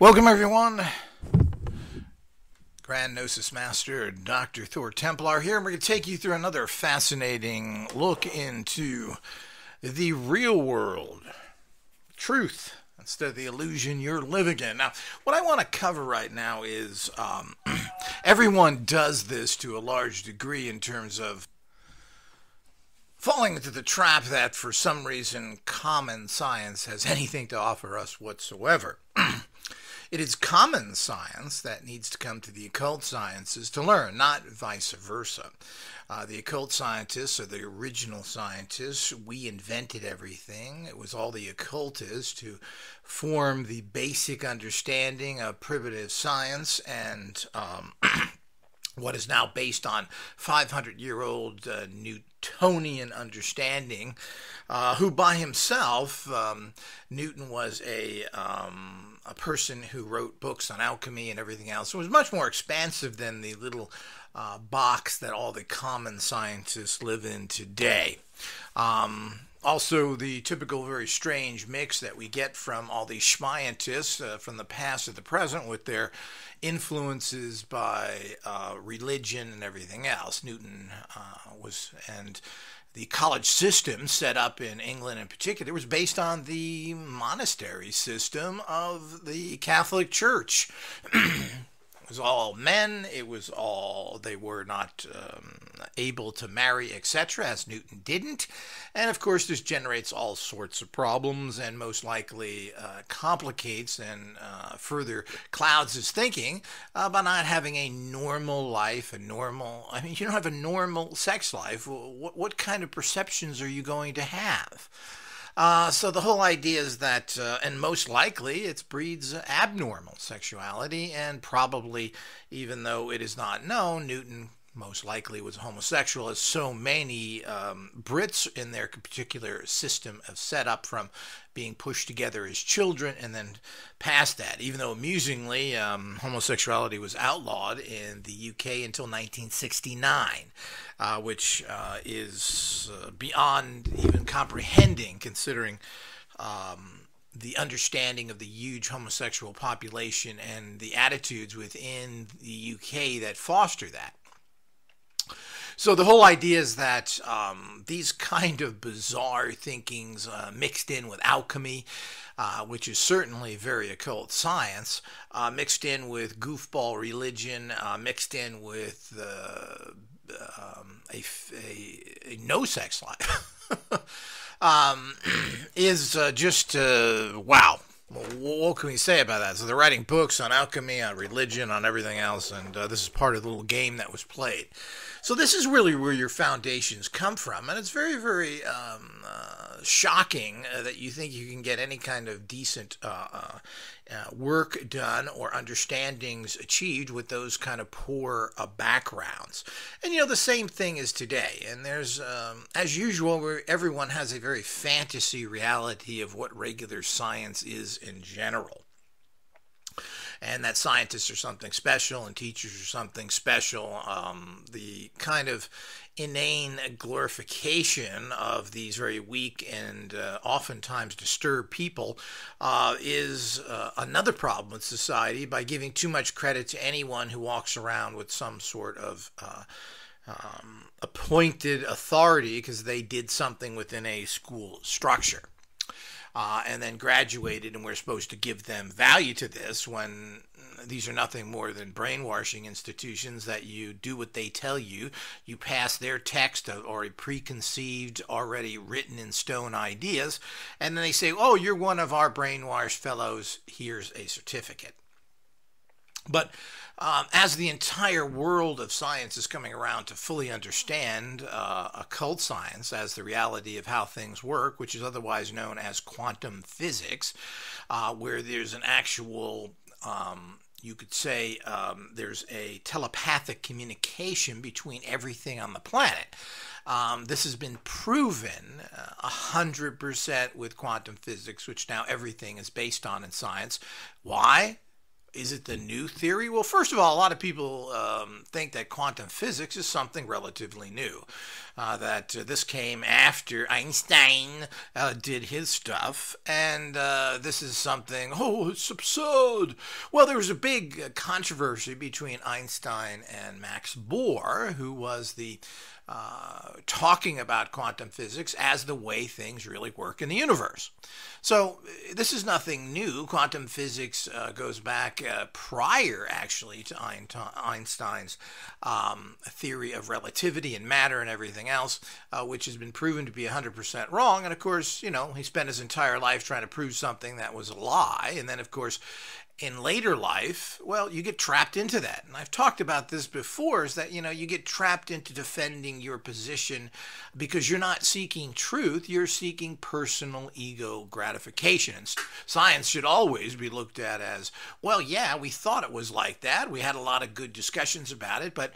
Welcome, everyone. Grand Gnosis Master Dr. Thor Templar here, and we're going to take you through another fascinating look into the real world, truth, instead of the illusion you're living in. Now, what I want to cover right now is um, everyone does this to a large degree in terms of falling into the trap that for some reason common science has anything to offer us whatsoever. It is common science that needs to come to the occult sciences to learn, not vice versa. Uh, the occult scientists are the original scientists. We invented everything. It was all the occultists who formed the basic understanding of primitive science and um, what is now based on 500 year old uh, Newtonian understanding, uh, who by himself, um, Newton was a. Um, a person who wrote books on alchemy and everything else. It was much more expansive than the little uh, box that all the common scientists live in today. Um, also, the typical very strange mix that we get from all these scientists uh, from the past to the present with their influences by uh, religion and everything else. Newton uh, was, and the college system set up in England in particular was based on the monastery system of the Catholic Church. was all men. It was all they were not um, able to marry, etc. As Newton didn't, and of course this generates all sorts of problems, and most likely uh, complicates and uh, further clouds his thinking uh, by not having a normal life, a normal. I mean, you don't have a normal sex life. What what kind of perceptions are you going to have? Uh, so the whole idea is that, uh, and most likely, it breeds abnormal sexuality, and probably, even though it is not known, Newton most likely was homosexual, as so many um, Brits in their particular system of setup from being pushed together as children and then past that. Even though amusingly, um, homosexuality was outlawed in the UK until 1969, uh, which uh, is uh, beyond even comprehending, considering. Um, the understanding of the huge homosexual population and the attitudes within the UK that foster that. So the whole idea is that um, these kind of bizarre thinkings uh, mixed in with alchemy, uh, which is certainly very occult science, uh, mixed in with goofball religion, uh, mixed in with uh, um, a, a, a, no sex life, um, is uh, just wow. What can we say about that? So they're writing books on alchemy, on religion, on everything else, and this is part of the little game that was played. So this is really where your foundations come from, and it's very, very um, uh, shocking uh, that you think you can get any kind of decent uh, uh, work done or understandings achieved with those kind of poor backgrounds. And you know the same thing is today, and there's, um, as usual, where everyone has a very fantasy reality of what regular science is in general and that scientists are something special and teachers are something special. Um, the kind of inane glorification of these very weak and uh, oftentimes disturbed people uh, is uh, another problem with society by giving too much credit to anyone who walks around with some sort of uh, um, appointed authority because they did something within a school structure uh, and then graduated, and we're supposed to give them value to this when these are nothing more than brainwashing institutions that you do what they tell you, you pass their text or a preconceived, already written in stone ideas, and then they say, Oh, you're one of our brainwashed fellows, here's a certificate. But um, as the entire world of science is coming around to fully understand uh, occult science as the reality of how things work, which is otherwise known as quantum physics, uh, where there's an actual um, you could say um, there's a telepathic communication between everything on the planet. Um, this has been proven uh, a hundred percent with quantum physics, which now everything is based on in science. Why? Is it the new theory? Well, first of all, a lot of people um, think that quantum physics is something relatively new. Uh, that uh, this came after Einstein uh, did his stuff, and uh, this is something, oh, it's absurd. Well, there was a big uh, controversy between Einstein and Max Bohr, who was the uh, talking about quantum physics as the way things really work in the universe. So, this is nothing new. Quantum physics uh, goes back uh, prior, actually, to Einstein's um, theory of relativity and matter and everything else, uh, which has been proven to be 100% wrong. And of course, you know, he spent his entire life trying to prove something that was a lie. And then, of course, in later life, well, you get trapped into that. And I've talked about this before is that, you know, you get trapped into defending your position because you're not seeking truth, you're seeking personal ego gratification. And science should always be looked at as, well, yeah, we thought it was like that. We had a lot of good discussions about it, but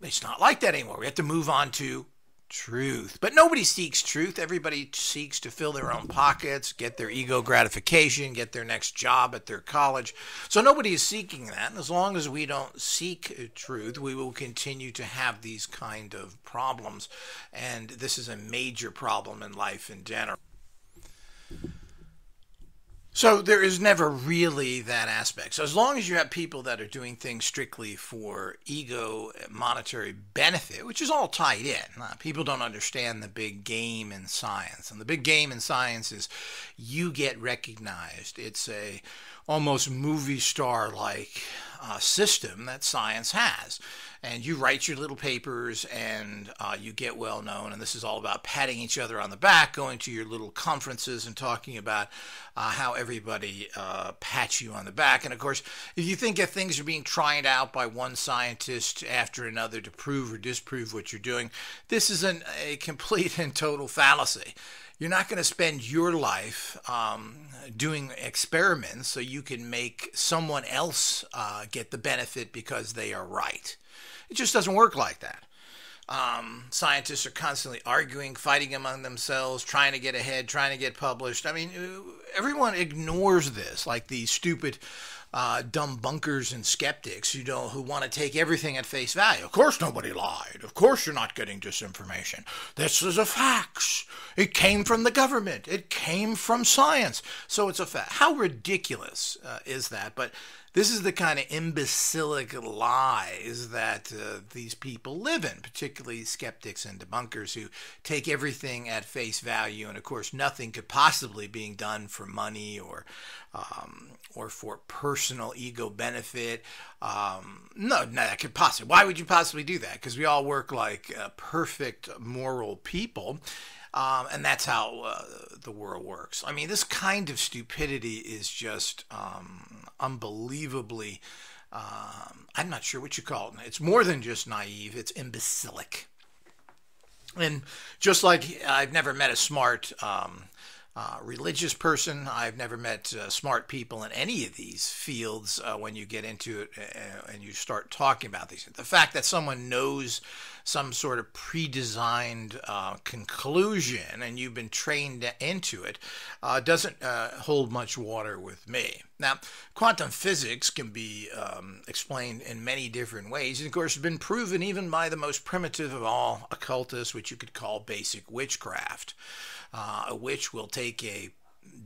it's not like that anymore. We have to move on to truth. But nobody seeks truth. Everybody seeks to fill their own pockets, get their ego gratification, get their next job at their college. So nobody is seeking that. And as long as we don't seek uh, truth, we will continue to have these kind of problems. And this is a major problem in life in general. So there is never really that aspect. So as long as you have people that are doing things strictly for ego monetary benefit, which is all tied in, uh, people don't understand the big game in science. And the big game in science is you get recognized. It's a almost movie star like uh, system that science has and you write your little papers and uh, you get well known. And this is all about patting each other on the back, going to your little conferences and talking about uh, how everybody uh, pats you on the back. And of course, if you think that things are being tried out by one scientist after another to prove or disprove what you're doing, this is an, a complete and total fallacy. You're not going to spend your life um, doing experiments so you can make someone else uh, get the benefit because they are right. It just doesn't work like that. Um, scientists are constantly arguing, fighting among themselves, trying to get ahead, trying to get published. I mean, everyone ignores this, like these stupid, uh, dumb bunkers and skeptics who don't who want to take everything at face value. Of course, nobody lied. Of course, you're not getting disinformation. This is a fax. It came from the government. It came from science. So it's a fact. How ridiculous uh, is that? But this is the kind of imbecilic lies that uh, these people live in, particularly skeptics and debunkers who take everything at face value. And of course, nothing could possibly being done for money or um, or for personal ego benefit. Um, no, no, that could possibly. Why would you possibly do that? Because we all work like uh, perfect moral people. Um, and that's how uh, the world works. I mean, this kind of stupidity is just um, unbelievably. Um, I'm not sure what you call it. It's more than just naive. It's imbecilic. And just like I've never met a smart um, uh, religious person. I've never met uh, smart people in any of these fields uh, when you get into it uh, and you start talking about these. The fact that someone knows some sort of pre-designed uh, conclusion and you've been trained into it uh, doesn't hold much water with me. Now, quantum physics can be um, explained in many different ways. And of course, it's been proven even by the most primitive of all occultists, which you could call basic witchcraft. Uh, a witch will take a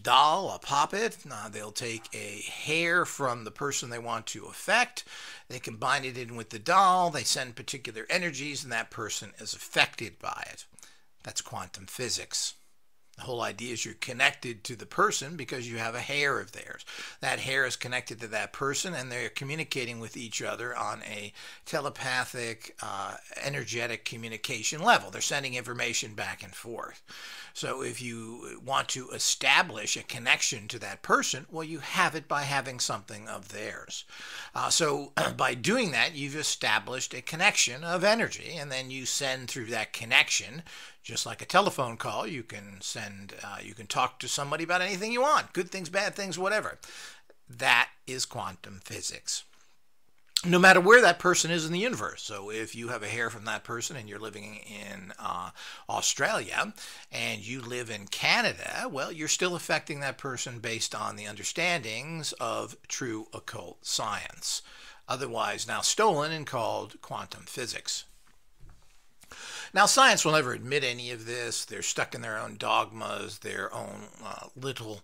doll, a puppet. Uh, they'll take a hair from the person they want to affect. They combine it in with the doll. They send particular energies, and that person is affected by it. That's quantum physics. The whole idea is you're connected to the person because you have a hair of theirs. That hair is connected to that person, and they're communicating with each other on a telepathic, uh, energetic communication level. They're sending information back and forth. So if you want to establish a connection to that person, well, you have it by having something of theirs. Uh, so by doing that, you've established a connection of energy, and then you send through that connection just like a telephone call, you can send, uh, you can talk to somebody about anything you want, good things, bad things, whatever. That is quantum physics. no matter where that person is in the universe. So if you have a hair from that person and you're living in uh, Australia and you live in Canada, well, you're still affecting that person based on the understandings of true occult science, otherwise now stolen and called quantum physics. Now, science will never admit any of this. They're stuck in their own dogmas, their own uh, little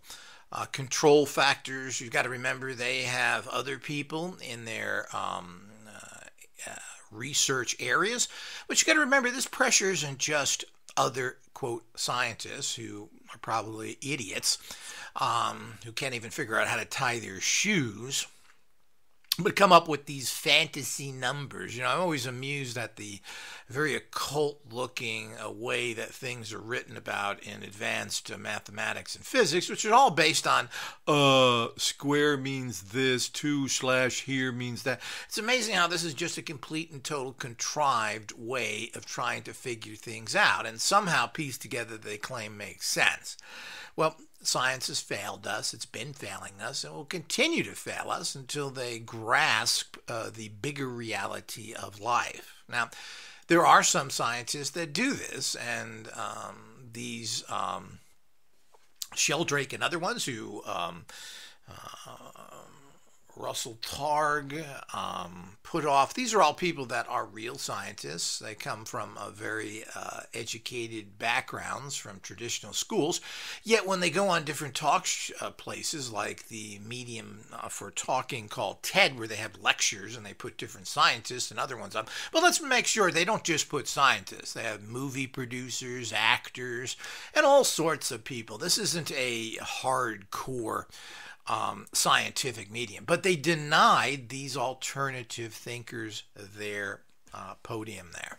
uh, control factors. You've got to remember they have other people in their um, uh, uh, research areas. But you've got to remember this pressure isn't just other quote scientists who are probably idiots um, who can't even figure out how to tie their shoes but come up with these fantasy numbers. You know, I'm always amused at the very occult looking uh, way that things are written about in advanced uh, mathematics and physics, which is all based on uh, square means this, two slash here means that. It's amazing how this is just a complete and total contrived way of trying to figure things out and somehow piece together they claim makes sense. Well, science has failed us. It's been failing us and will continue to fail us until they grasp uh, the bigger reality of life. Now, there are some scientists that do this, and um, these um, Sheldrake and other ones who um, uh, Russell Targ, um, Puthoff. These are all people that are real scientists. They come from very uh, educated backgrounds from traditional schools. Yet when they go on different talk sh- uh, places like the medium uh, for talking called TED, where they have lectures and they put different scientists and other ones up. But let's make sure they don't just put scientists. They have movie producers, actors, and all sorts of people. This isn't a hardcore um, scientific medium. But they denied these alternative thinkers their uh, podium there.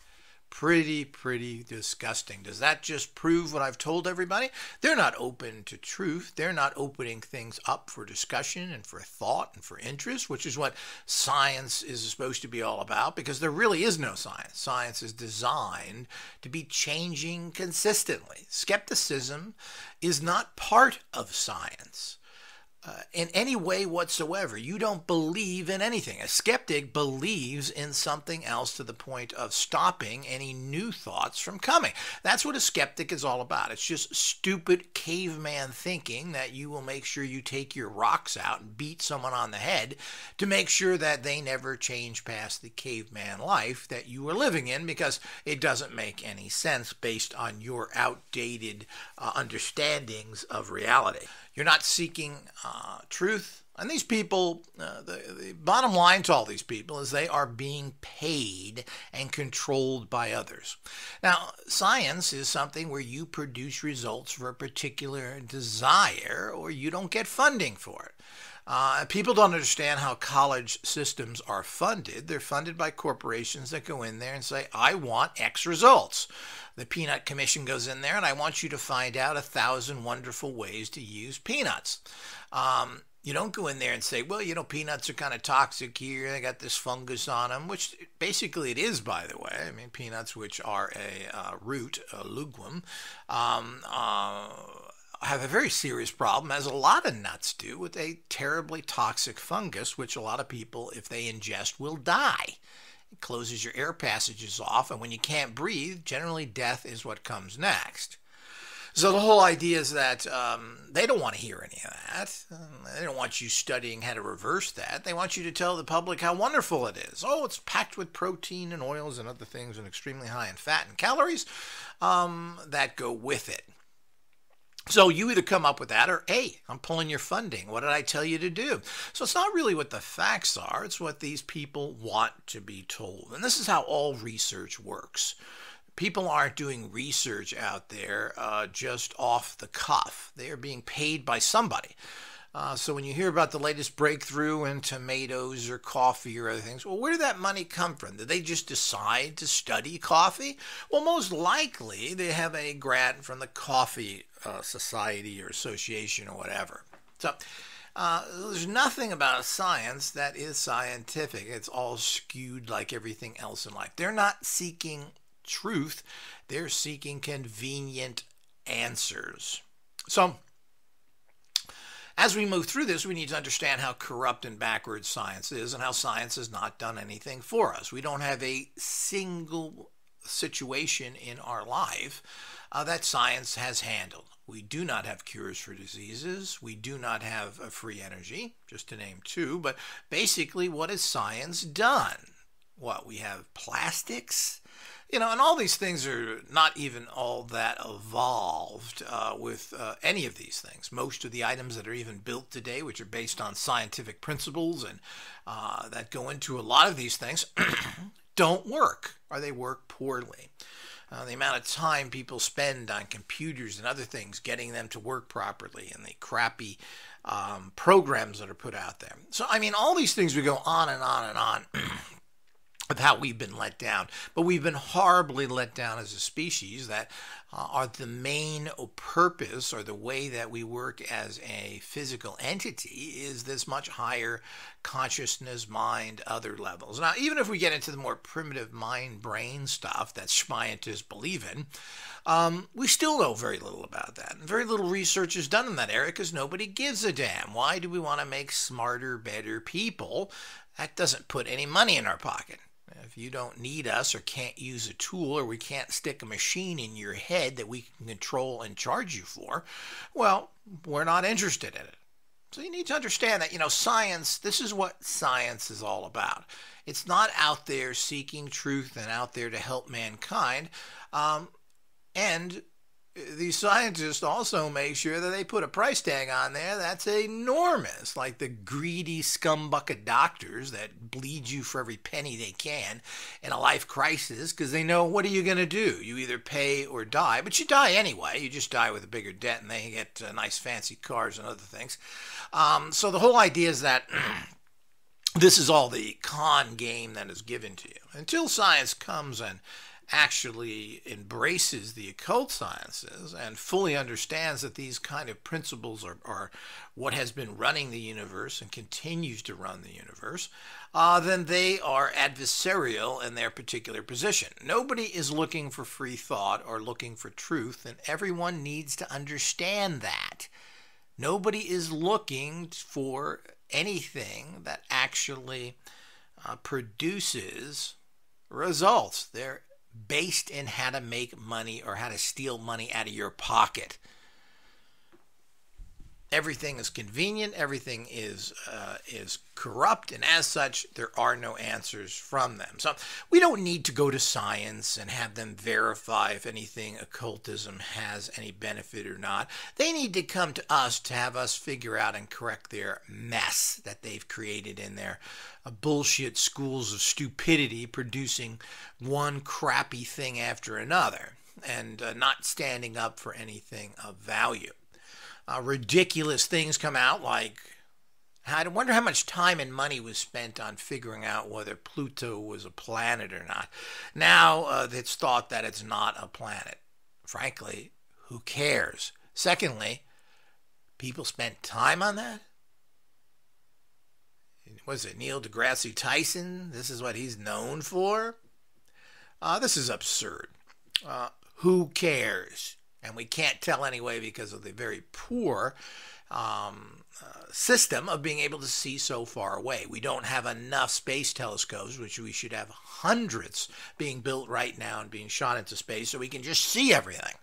Pretty, pretty disgusting. Does that just prove what I've told everybody? They're not open to truth. They're not opening things up for discussion and for thought and for interest, which is what science is supposed to be all about, because there really is no science. Science is designed to be changing consistently. Skepticism is not part of science uh, in any way whatsoever. You don't believe in anything. A skeptic believes in something else to the point of stopping any new thoughts from coming. That's what a skeptic is all about. It's just stupid caveman thinking that you will make sure you take your rocks out and beat someone on the head to make sure that they never change past the caveman life that you are living in because it doesn't make any sense based on your outdated uh, understandings of reality. You're not seeking uh, truth. And these people, uh, the, the bottom line to all these people is they are being paid and controlled by others. Now, science is something where you produce results for a particular desire or you don't get funding for it. Uh, people don't understand how college systems are funded. They're funded by corporations that go in there and say, I want X results. The Peanut Commission goes in there, and I want you to find out a thousand wonderful ways to use peanuts. Um, you don't go in there and say, well, you know, peanuts are kind of toxic here. They got this fungus on them, which basically it is, by the way. I mean, peanuts, which are a uh, root, a legume, um, uh, have a very serious problem, as a lot of nuts do, with a terribly toxic fungus, which a lot of people, if they ingest, will die. It closes your air passages off, and when you can't breathe, generally death is what comes next. So the whole idea is that um, they don't want to hear any of that. They don't want you studying how to reverse that. They want you to tell the public how wonderful it is. Oh, it's packed with protein and oils and other things, and extremely high in fat and calories um, that go with it. So you either come up with that or, hey, I'm pulling your funding. What did I tell you to do? So it's not really what the facts are, it's what these people want to be told. And this is how all research works. People aren't doing research out there uh, just off the cuff, they are being paid by somebody. Uh, so when you hear about the latest breakthrough in tomatoes or coffee or other things, well, where did that money come from? Did they just decide to study coffee? Well, most likely they have a grant from the Coffee uh, Society or Association or whatever. So uh, there's nothing about science that is scientific. It's all skewed like everything else in life. They're not seeking truth, they're seeking convenient answers. So, as we move through this, we need to understand how corrupt and backward science is and how science has not done anything for us. We don't have a single situation in our life uh, that science has handled. We do not have cures for diseases. We do not have a free energy, just to name two. But basically, what has science done? What, we have plastics? You know, and all these things are not even all that evolved uh, with uh, any of these things. Most of the items that are even built today, which are based on scientific principles and uh, that go into a lot of these things, don't work or they work poorly. Uh, the amount of time people spend on computers and other things getting them to work properly and the crappy um, programs that are put out there. So, I mean, all these things we go on and on and on of how we've been let down. But we've been horribly let down as a species that uh, are the main purpose or the way that we work as a physical entity is this much higher consciousness, mind, other levels. Now, even if we get into the more primitive mind brain stuff that scientists believe in, um, we still know very little about that. And very little research is done in that area because nobody gives a damn. Why do we want to make smarter, better people? That doesn't put any money in our pocket. If you don't need us or can't use a tool or we can't stick a machine in your head that we can control and charge you for, well, we're not interested in it. So you need to understand that, you know, science, this is what science is all about. It's not out there seeking truth and out there to help mankind. Um, and the scientists also make sure that they put a price tag on there that's enormous, like the greedy scumbucket doctors that bleed you for every penny they can in a life crisis because they know what are you going to do? You either pay or die, but you die anyway. You just die with a bigger debt and they get uh, nice fancy cars and other things. Um, so the whole idea is that. this is all the con game that is given to you. Until science comes and actually embraces the occult sciences and fully understands that these kind of principles are, are what has been running the universe and continues to run the universe, uh, then they are adversarial in their particular position. Nobody is looking for free thought or looking for truth, and everyone needs to understand that. Nobody is looking for anything that actually uh, produces results. They're based in how to make money or how to steal money out of your pocket. Everything is convenient. Everything is uh, is corrupt, and as such, there are no answers from them. So we don't need to go to science and have them verify if anything occultism has any benefit or not. They need to come to us to have us figure out and correct their mess that they've created in their uh, bullshit schools of stupidity, producing one crappy thing after another and uh, not standing up for anything of value uh, ridiculous things come out like I wonder how much time and money was spent on figuring out whether Pluto was a planet or not. Now uh, it's thought that it's not a planet. Frankly, who cares? Secondly, people spent time on that. Was it Neil deGrasse Tyson? This is what he's known for? Uh, this is absurd. Uh, who cares? And we can't tell anyway because of the very poor um, uh, system of being able to see so far away. We don't have enough space telescopes, which we should have hundreds being built right now and being shot into space so we can just see everything.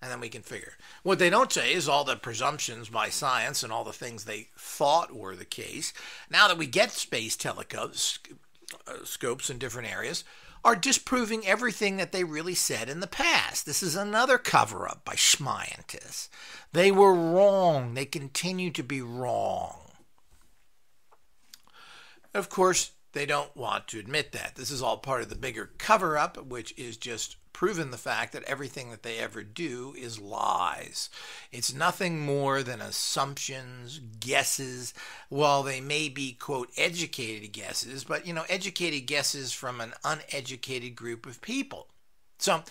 And then we can figure. What they don't say is all the presumptions by science and all the things they thought were the case. Now that we get space telescopes uh, in different areas, are disproving everything that they really said in the past. This is another cover up by scientists. They were wrong. They continue to be wrong. Of course, they don't want to admit that. This is all part of the bigger cover up, which is just proven the fact that everything that they ever do is lies. It's nothing more than assumptions, guesses. While they may be, quote, educated guesses, but, you know, educated guesses from an uneducated group of people. So,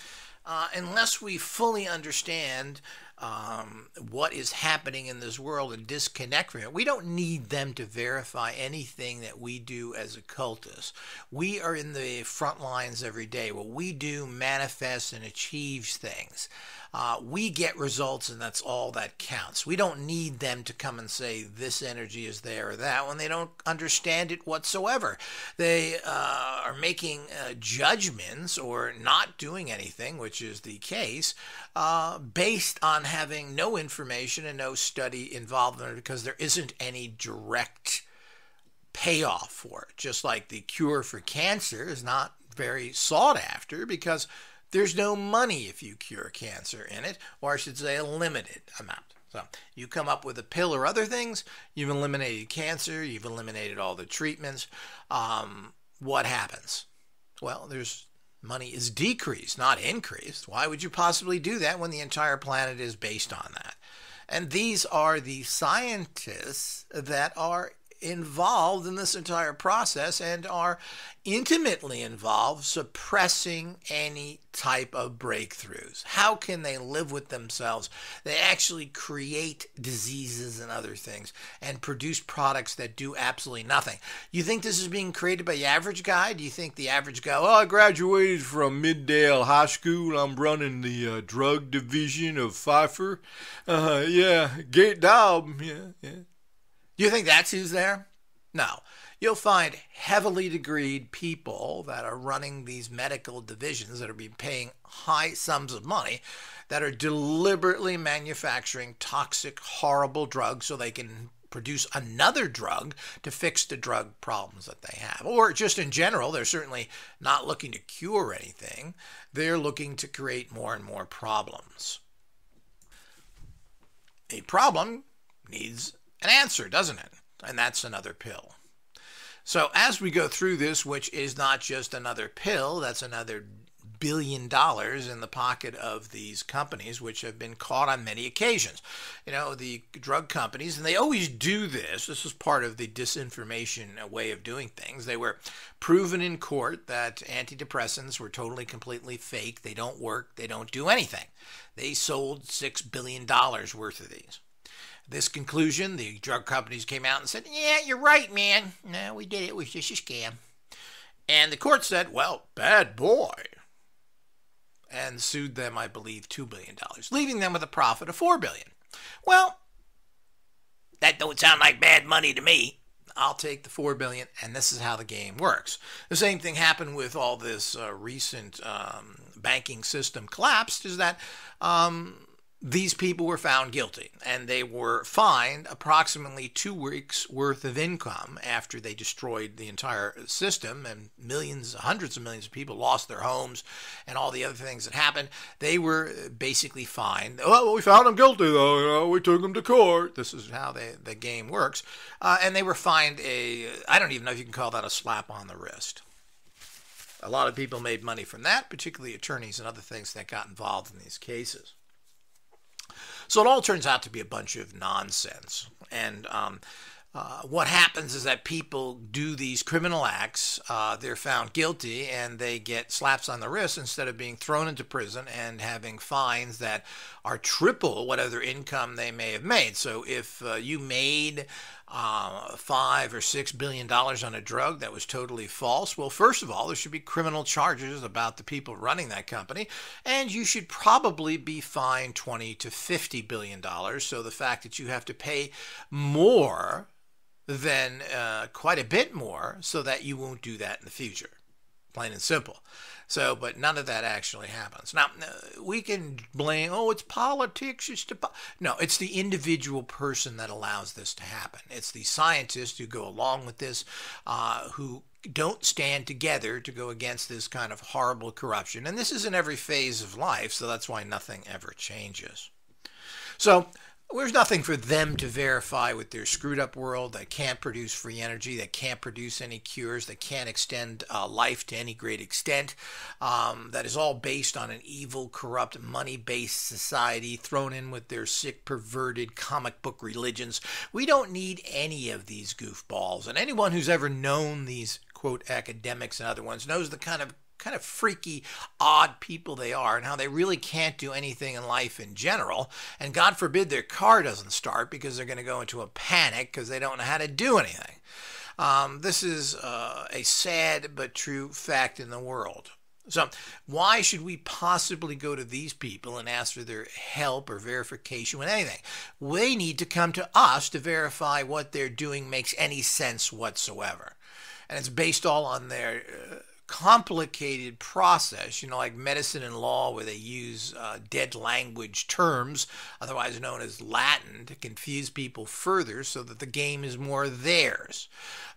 uh, unless we fully understand um, what is happening in this world and disconnect from it. We don't need them to verify anything that we do as occultists. We are in the front lines every day. What we do manifests and achieves things. Uh, we get results, and that's all that counts. We don't need them to come and say this energy is there or that when they don't understand it whatsoever. They uh, are making uh, judgments or not doing anything, which is the case, uh, based on having no information and no study involved in it because there isn't any direct payoff for it. Just like the cure for cancer is not very sought after because there's no money if you cure cancer in it, or I should say a limited amount. So you come up with a pill or other things, you've eliminated cancer, you've eliminated all the treatments. Um, what happens? Well, there's money is decreased, not increased. Why would you possibly do that when the entire planet is based on that? And these are the scientists that are involved in this entire process and are intimately involved suppressing any type of breakthroughs. How can they live with themselves? They actually create diseases and other things and produce products that do absolutely nothing. You think this is being created by the average guy? Do you think the average guy, oh, I graduated from Middale High School, I'm running the uh, drug division of Pfizer? Uh, yeah, Gate Daub, yeah, yeah. Do you think that's who's there? No. You'll find heavily degreed people that are running these medical divisions that are being paying high sums of money that are deliberately manufacturing toxic, horrible drugs so they can produce another drug to fix the drug problems that they have. Or just in general, they're certainly not looking to cure anything, they're looking to create more and more problems. A problem needs an answer, doesn't it? And that's another pill. So as we go through this, which is not just another pill, that's another billion dollars in the pocket of these companies, which have been caught on many occasions. You know, the drug companies, and they always do this. This is part of the disinformation way of doing things. They were proven in court that antidepressants were totally, completely fake. They don't work. They don't do anything. They sold $6 billion worth of these this conclusion, the drug companies came out and said, Yeah, you're right, man. No, we did it. It was just a scam. And the court said, Well, bad boy. And sued them, I believe, $2 billion, leaving them with a profit of 4 billion. Well, that don't sound like bad money to me. I'll take the four billion, and this is how the game works. The same thing happened with all this uh, recent um, banking system collapsed. Is that um, these people were found guilty and they were fined approximately two weeks worth of income after they destroyed the entire system and millions hundreds of millions of people lost their homes and all the other things that happened. They were basically fined. Well we found them guilty though. You know we took them to court. This is how they, the game works. Uh, and they were fined a i don't even know if you can call that a slap on the wrist. A lot of people made money from that particularly attorneys and other things that got involved in these cases so it all turns out to be a bunch of nonsense. And um, uh, what happens is that people do these criminal acts, uh, they're found guilty, and they get slaps on the wrist instead of being thrown into prison and having fines that are triple whatever income they may have made. So if uh, you made uh, five or six billion dollars on a drug that was totally false, well, first of all, there should be criminal charges about the people running that company, and you should probably be fined 20 to 50 billion dollars. So the fact that you have to pay more than uh, quite a bit more so that you won't do that in the future. Plain and simple. So, but none of that actually happens. Now, we can blame, oh, it's politics. It's the, no, it's the individual person that allows this to happen. It's the scientists who go along with this, uh, who don't stand together to go against this kind of horrible corruption. And this is in every phase of life, so that's why nothing ever changes. So, there's nothing for them to verify with their screwed up world that can't produce free energy, that can't produce any cures, that can't extend uh, life to any great extent, um, that is all based on an evil, corrupt, money based society thrown in with their sick, perverted comic book religions. We don't need any of these goofballs. And anyone who's ever known these quote academics and other ones knows the kind of kind of freaky, odd people they are and how they really can't do anything in life in general. And God forbid their car doesn't start because they're going to go into a panic because they don't know how to do anything. Um, this is uh, a sad but true fact in the world. So, why should we possibly go to these people and ask for their help or verification with anything? They need to come to us to verify what they're doing makes any sense whatsoever. And it's based all on their uh, complicated process, you know, like medicine and law, where they use uh, dead language terms, otherwise known as Latin, to confuse people further so that the game is more theirs.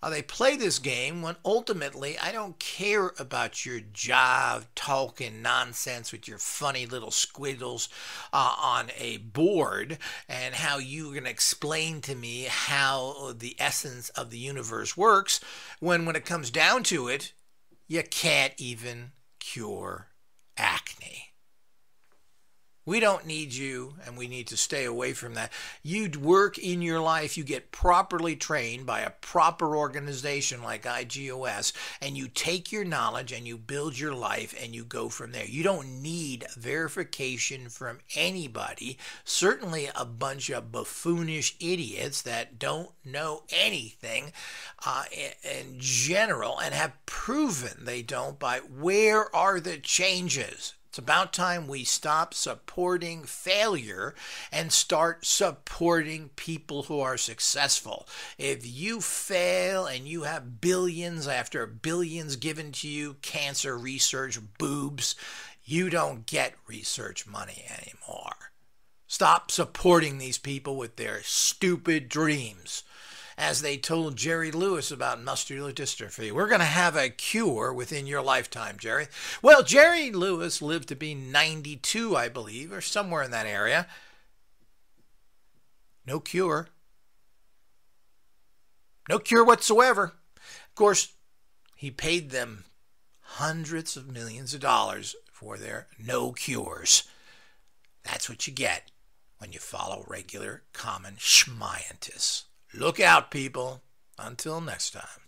Uh, they play this game when ultimately I don't care about your jive talking nonsense with your funny little squiggles uh, on a board and how you're going to explain to me how the essence of the universe works when when it comes down to it you can't even cure acne. We don't need you, and we need to stay away from that. You work in your life, you get properly trained by a proper organization like IGOS, and you take your knowledge and you build your life and you go from there. You don't need verification from anybody, certainly a bunch of buffoonish idiots that don't know anything uh, in general and have proven they don't by where are the changes? It's about time we stop supporting failure and start supporting people who are successful. If you fail and you have billions after billions given to you, cancer research, boobs, you don't get research money anymore. Stop supporting these people with their stupid dreams as they told Jerry Lewis about muscular dystrophy. We're going to have a cure within your lifetime, Jerry. Well, Jerry Lewis lived to be 92, I believe, or somewhere in that area. No cure. No cure whatsoever. Of course, he paid them hundreds of millions of dollars for their no cures. That's what you get when you follow regular common schmiantists. Look out, people. Until next time.